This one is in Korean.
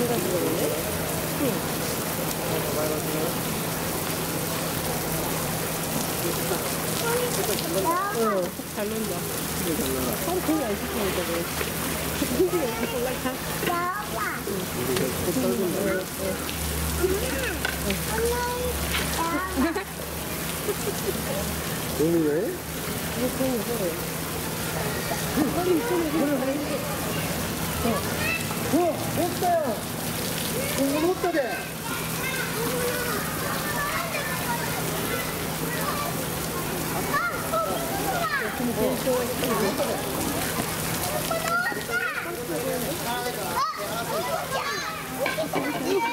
들어가시겠는데? 응. 응, 잘른다. 한 통이 안 시키니까 그래. 힘들게 올라가. 나와. 엄마. 엄마. 오늘 왜? 이거 그런 거. 허리 있으면 그래. 어. うわおったよ戻ったであ、おこちゃん。